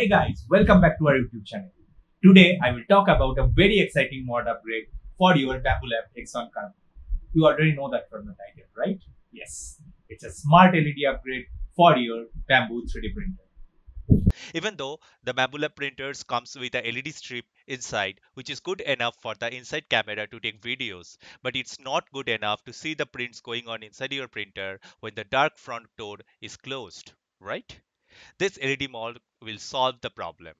Hey guys, welcome back to our YouTube channel. Today I will talk about a very exciting mod upgrade for your Bambu Lab X1 Carbon. You already know that from the title, right? Yes, it's a smart LED upgrade for your Bambu 3D printer. Even though the Bambu Lab printers comes with a LED strip inside, which is good enough for the inside camera to take videos, but it's not good enough to see the prints going on inside your printer when the dark front door is closed, right? This LED mod will solve the problem.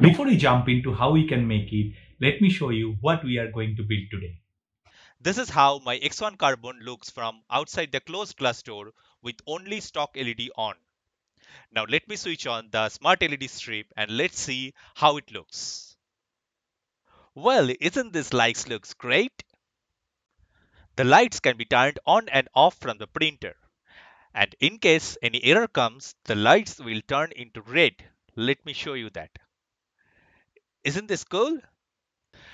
Before we jump into how we can make it, let me show you what we are going to build today. This is how my X1 Carbon looks from outside the closed glass door with only stock LED on. Now let me switch on the smart LED strip and let's see how it looks. Well, isn't this lights looks great? The lights can be turned on and off from the printer. And in case any error comes, the lights will turn into red. Let me show you that. Isn't this cool?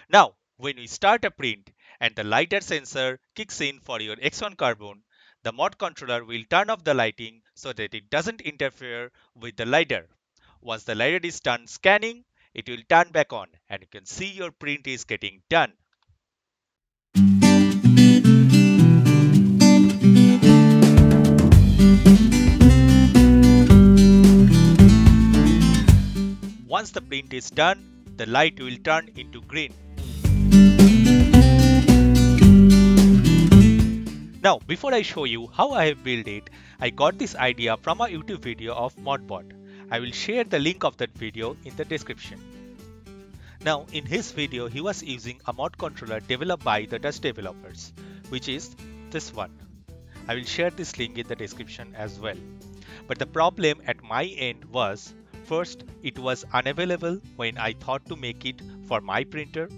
Now, when we start a print and the lidar sensor kicks in for your X1 Carbon, the mod controller will turn off the lighting so that it doesn't interfere with the lidar. Once the lidar is done scanning, it will turn back on and you can see your print is getting done. Once the print is done, the light will turn into green. Now, before I show you how I have built it, I got this idea from a YouTube video of Modbot. I will share the link of that video in the description. Now, in his video, he was using a mod controller developed by the Dutch developers, which is this one. I will share this link in the description as well. But the problem at my end was first, it was unavailable when I thought to make it for my printer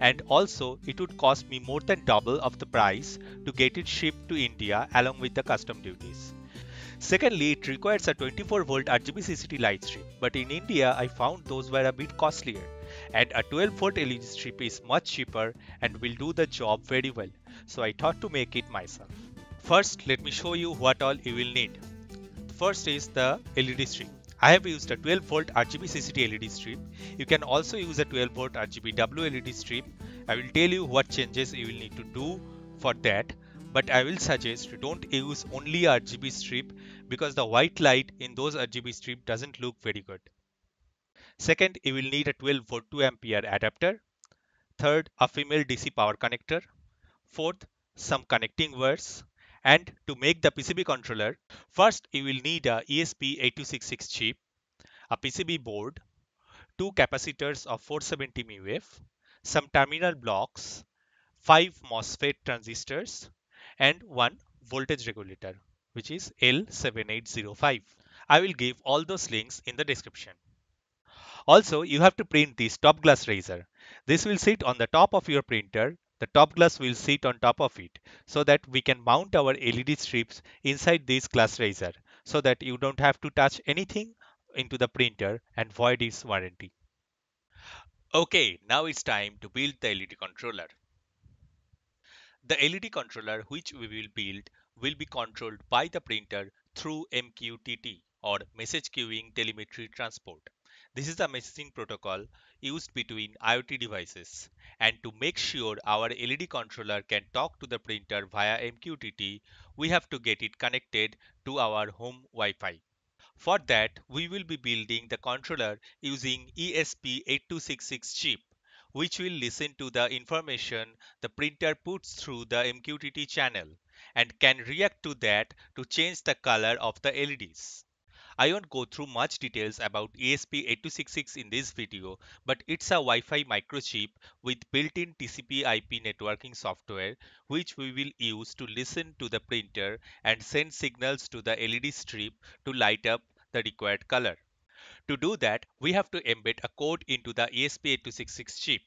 and also it would cost me more than double of the price to get it shipped to India along with the custom duties. Secondly, it requires a 24 volt RGB CCT light strip, but in India I found those were a bit costlier and a 12 volt LED strip is much cheaper and will do the job very well, so I thought to make it myself. First, let me show you what all you will need. First is the LED strip. I have used a 12 volt RGB CCT LED strip. You can also use a 12 volt RGBW LED strip. I will tell you what changes you will need to do for that. But I will suggest you don't use only RGB strip because the white light in those RGB strip doesn't look very good. Second, you will need a 12 volt 2 ampere adapter. Third, a female DC power connector. Fourth, some connecting wires. And to make the PCB controller, first you will need a ESP8266 chip, a PCB board, two capacitors of 470 μF, some terminal blocks, five MOSFET transistors, and one voltage regulator, which is L7805. I will give all those links in the description. Also, you have to print this top glass riser. This will sit on the top of your printer the top glass will sit on top of it so that we can mount our LED strips inside this glass riser so that you don't have to touch anything into the printer and void its warranty. Okay, now it's time to build the LED controller. The LED controller which we will build will be controlled by the printer through MQTT or Message Queuing Telemetry Transport. This is a messaging protocol used between IoT devices. And to make sure our LED controller can talk to the printer via MQTT, we have to get it connected to our home Wi-Fi. For that, we will be building the controller using ESP8266 chip, which will listen to the information the printer puts through the MQTT channel and can react to that to change the color of the LEDs. I won't go through much details about ESP8266 in this video, but it's a Wi-Fi microchip with built-in TCP IP networking software which we will use to listen to the printer and send signals to the LED strip to light up the required color. To do that, we have to embed a code into the ESP8266 chip.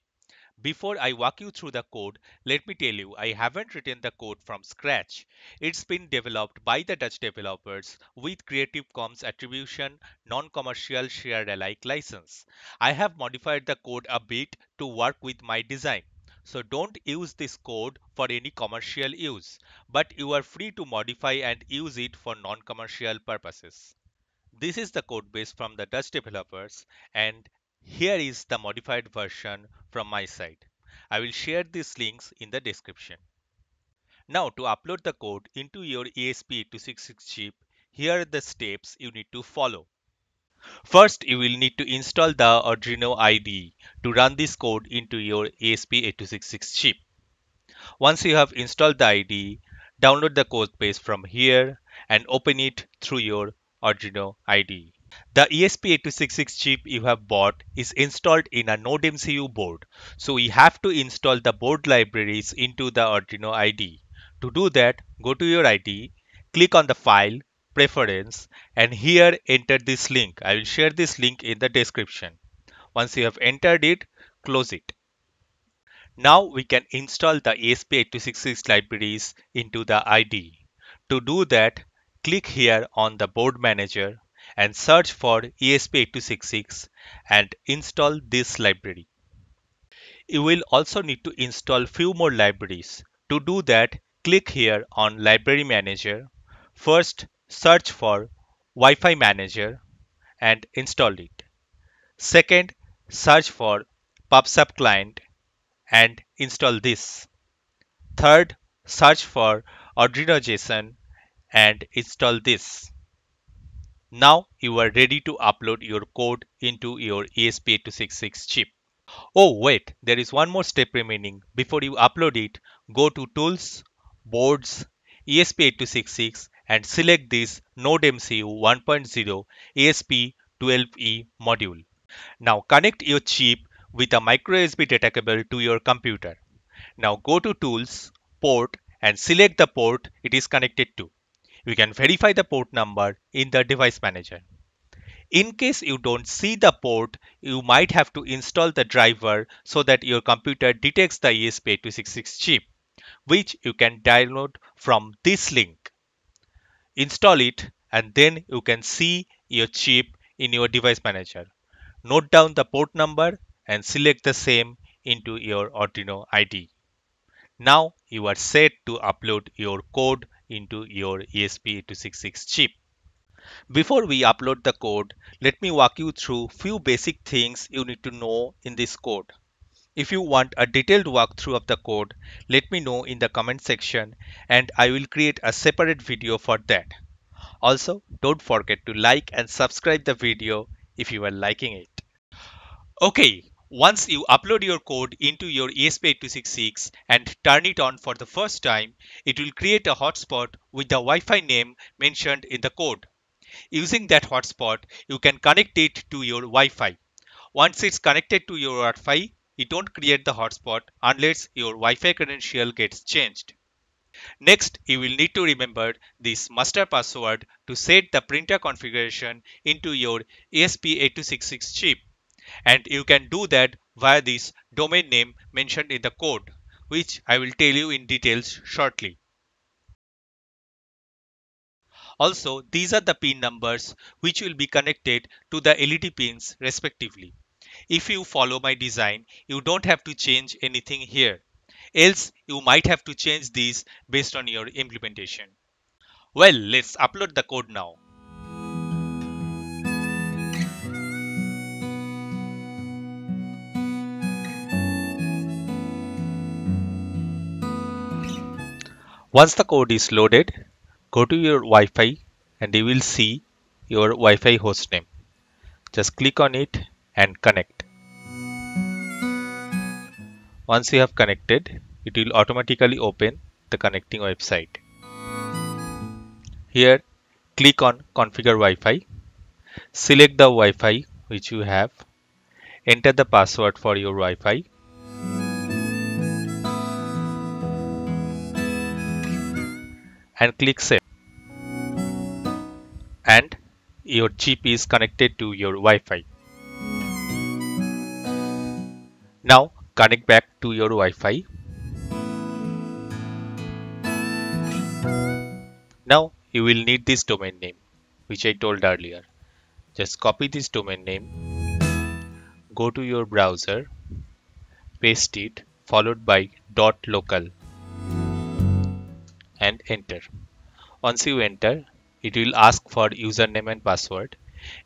Before I walk you through the code, let me tell you I haven't written the code from scratch. It's been developed by the Dutch developers with Creative Commons Attribution Non-Commercial Share Alike license. I have modified the code a bit to work with my design. So don't use this code for any commercial use, but you are free to modify and use it for non-commercial purposes. This is the code base from the Dutch developers and here is the modified version from my side. I will share these links in the description. Now to upload the code into your ESP8266 chip, here are the steps you need to follow. First, you will need to install the Arduino IDE to run this code into your ESP8266 chip. Once you have installed the IDE, download the code base from here and open it through your Arduino IDE. The ESP8266 chip you have bought is installed in a Node MCU board, so we have to install the board libraries into the Arduino IDE. To do that, go to your IDE, click on the file, preference, and here enter this link. I will share this link in the description. Once you have entered it, close it. Now we can install the ESP8266 libraries into the IDE. To do that, click here on the board manager and search for ESP8266 and install this library. You will also need to install few more libraries. To do that, click here on Library Manager. First, search for Wi-Fi Manager and install it. Second, search for PubSub client and install this. Third, search for Arduino JSON and install this. Now you are ready to upload your code into your ESP8266 chip. Oh wait, there is one more step remaining. Before you upload it, go to Tools, boards, ESP8266 and select this NodeMCU 1.0 ESP12E module. Now connect your chip with a microUSB data cable to your computer. Now go to Tools, Port and select the port it is connected to. You can verify the port number in the device manager. In case you don't see the port, you might have to install the driver so that your computer detects the ESP8266 chip which you can download from this link. Install it and then you can see your chip in your device manager. Note down the port number and select the same into your Arduino IDE. Now you are set to upload your code into your ESP8266 chip. Before we upload the code, let me walk you through few basic things you need to know in this code. If you want a detailed walkthrough of the code, let me know in the comment section and I will create a separate video for that. Also, don't forget to like and subscribe the video if you are liking it. Okay, once you upload your code into your ESP8266 and turn it on for the first time, it will create a hotspot with the Wi-Fi name mentioned in the code. Using that hotspot, you can connect it to your Wi-Fi. Once it's connected to your Wi-Fi, it won't create the hotspot unless your Wi-Fi credential gets changed. Next, you will need to remember this master password to set the printer configuration into your ESP8266 chip. And you can do that via this domain name mentioned in the code, which I will tell you in details shortly. Also, these are the pin numbers which will be connected to the LED pins respectively. If you follow my design, you don't have to change anything here. Else, you might have to change these based on your implementation. Well, let's upload the code now. Once the code is loaded, go to your Wi-Fi and you will see your Wi-Fi hostname. Just click on it and connect. Once you have connected, it will automatically open the connecting website. Here, click on configure Wi-Fi. Select the Wi-Fi which you have. Enter the password for your Wi-Fi. And click save. And your chip is connected to your Wi-Fi. Now connect back to your Wi-Fi. Now you will need this domain name which I told earlier. Just copy this domain name, go to your browser, paste it followed by dot .local and enter. Once you enter, it will ask for username and password.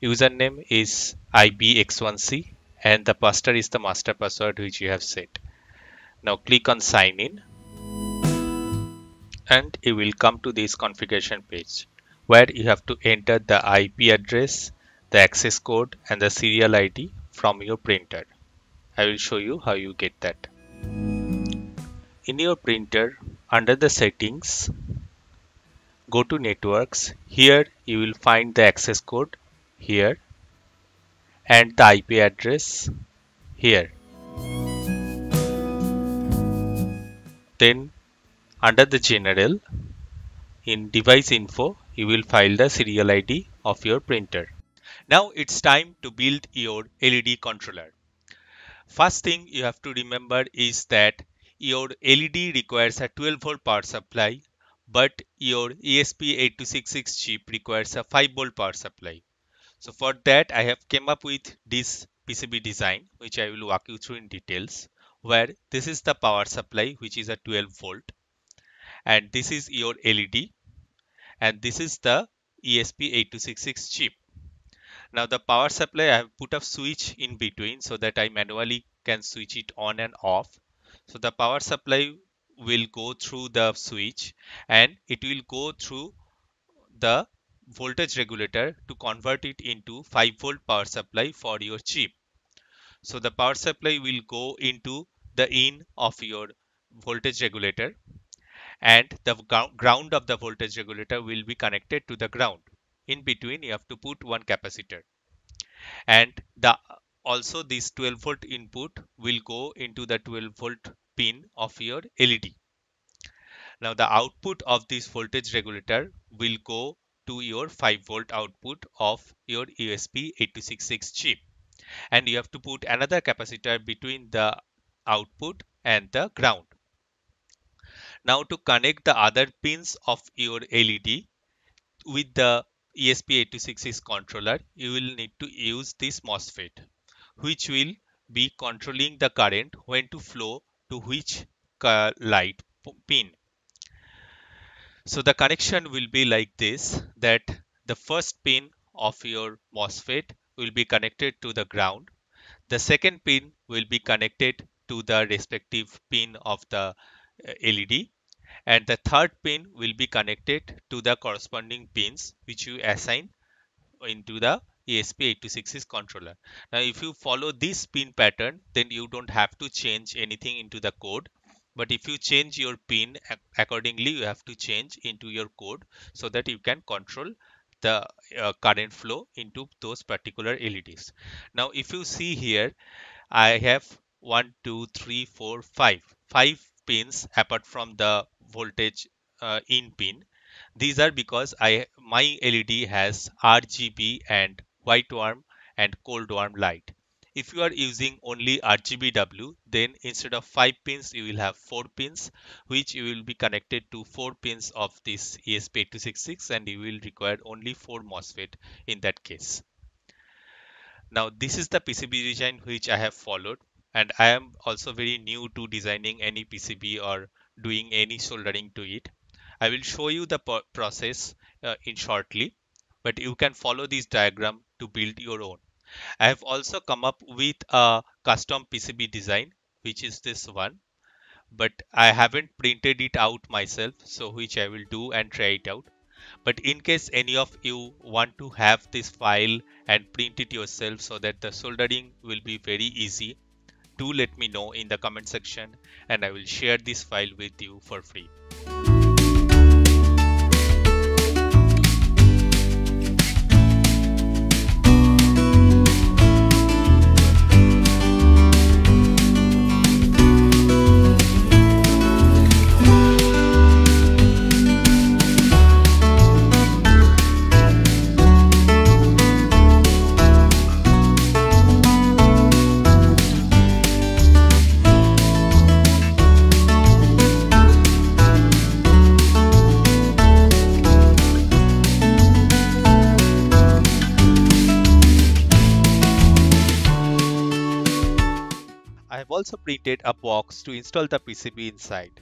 username is ibx1c and the password is the master password which you have set now click on sign in and you will come to this configuration page where you have to enter the IP address, the access code and the serial ID from your printer. I will show you how you get that. In your printer, under the settings, go to networks. Here you will find the access code here and the IP address here. Then under the general, in device info, you will find the serial ID of your printer. Now it's time to build your LED controller. First thing you have to remember is that your LED requires a 12 volt power supply, but your ESP8266 chip requires a 5 volt power supply. So for that I have came up with this PCB design which I will walk you through in details where this is the power supply which is a 12 volt and this is your LED and this is the ESP8266 chip. Now the power supply I have put a switch in between so that I manually can switch it on and off. So the power supply will go through the switch and it will go through the voltage regulator to convert it into 5 volt power supply for your chip. So the power supply will go into the in of your voltage regulator and the ground of the voltage regulator will be connected to the ground. In between, you have to put one capacitor. And the also this 12 volt input will go into the 12 volt pin of your LED. Now the output of this voltage regulator will go to your 5 volt output of your ESP8266 chip. And you have to put another capacitor between the output and the ground. Now to connect the other pins of your LED with the ESP8266 controller, you will need to use this MOSFET, which will be controlling the current when to flow to which light pin. So the connection will be like this, that the first pin of your MOSFET will be connected to the ground. The second pin will be connected to the respective pin of the uh, LED and the third pin will be connected to the corresponding pins which you assign into the ESP8266 controller. Now if you follow this pin pattern then you don't have to change anything into the code but if you change your pin accordingly you have to change into your code so that you can control the uh, current flow into those particular LEDs. Now if you see here I have one, two, three, four, five, five pins apart from the voltage uh, in pin. These are because I my LED has RGB and white warm and cold warm light. If you are using only RGBW, then instead of 5 pins, you will have 4 pins, which you will be connected to 4 pins of this ESP8266 and you will require only 4 MOSFET in that case. Now this is the PCB design which I have followed and I am also very new to designing any PCB or doing any soldering to it. I will show you the process uh, in shortly, but you can follow this diagram to build your own. I have also come up with a custom PCB design, which is this one, but I haven't printed it out myself, so which I will do and try it out. But in case any of you want to have this file and print it yourself so that the soldering will be very easy, do let me know in the comment section and I will share this file with you for free. Also printed a box to install the PCB inside.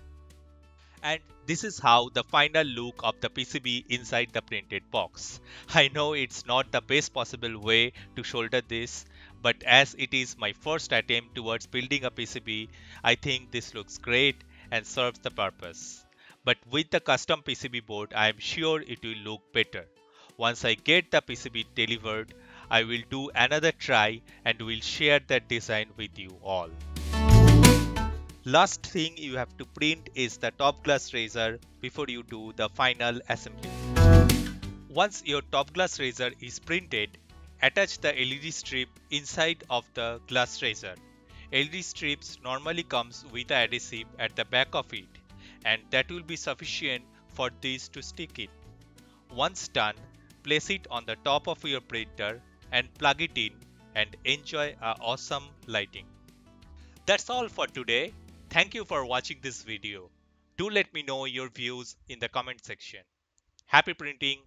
And this is how the final look of the PCB inside the printed box. I know it's not the best possible way to shoulder this, but as it is my first attempt towards building a PCB, I think this looks great and serves the purpose. But with the custom PCB board, I am sure it will look better. Once I get the PCB delivered, I will do another try and will share that design with you all. Last thing you have to print is the top glass riser before you do the final assembly. Once your top glass riser is printed, attach the LED strip inside of the glass riser. LED strips normally comes with adhesive at the back of it and that will be sufficient for this to stick in. Once done, place it on the top of your printer and plug it in and enjoy a awesome lighting. That's all for today. Thank you for watching this video. Do let me know your views in the comment section. Happy printing!